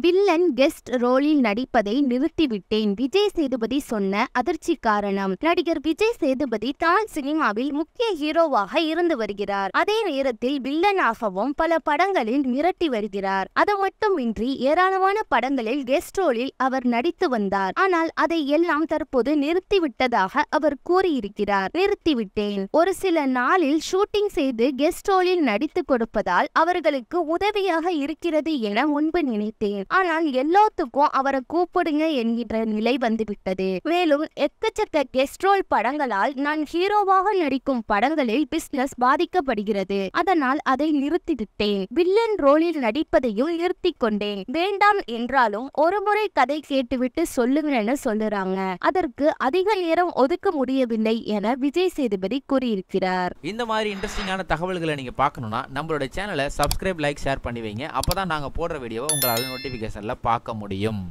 Villain guest ரோலில் நடிப்பதை நிறுத்திவிட்டேன் விஜய் சேதுபதி சொன்ன அதிர்ச்சி காரணம். நடிகர் விஜய் சேதுபதி தான் சினிமாவில் முக்கிய ஹீரோவாக இருந்து வருகிறார். அதே நேரத்தில் வில்லனாகவும் பல படங்களில் மிரட்டி வருகிறார். அது மட்டுமின்றி ஏராளமான படங்களில் கெஸ்ட் ரோலில் அவர் நடித்து வந்தார். ஆனால் அதை எல்லாம் தற்போது நிறுத்திவிட்டதாக அவர் கூறியிருக்கிறார். நிறுத்திவிட்டேன். ஒரு சில நாளில் ஷூட்டிங் செய்து கெஸ்ட் ரோலில் நடித்து கொடுப்பதால் அவர்களுக்கு உதவியாக இருக்கிறது என முன்பு நினைத்தேன். ஆனால் எல்லாத்துக்கும் அவரை கூப்பிடுங்க என்கின்ற நிலை வந்துவிட்டது. மேலும் எக்கச்சக்க கெஸ்ட்ரோல் படங்களால் நான் ஹீரோவாக நடிக்கும் படங்களில் பிசினஸ் பாதிக்கப்படுகிறது. அதனால் அதை நிறுத்திவிட்டேன். வில்லன் ரோலில் நடிப்பதையும் நிறுத்தி கொண்டேன். வேண்டாம் என்றாலும் ஒரு முறை கதை கேட்டுவிட்டு சொல்லுங்கன்னு சொல்லுறாங்க. அதற்கு அதிக நேரம் ஒதுக்க முடியவில்லை என விஜய் சேதுபதி கூறியிருக்கிறார். இந்த மாதிரி இன்ட்ரெஸ்டிங்கான தகவல்களை நீங்க பார்க்கணும்னா நம்மளோட சேனலை சப்ஸ்கிரைப் லைக் ஷேர் பண்ணி வைங்க. அப்பதான் நாங்க போடுற வீடியோவை உங்களால் நோட்டிஃபிகேஷனில் பார்க்க முடியும்.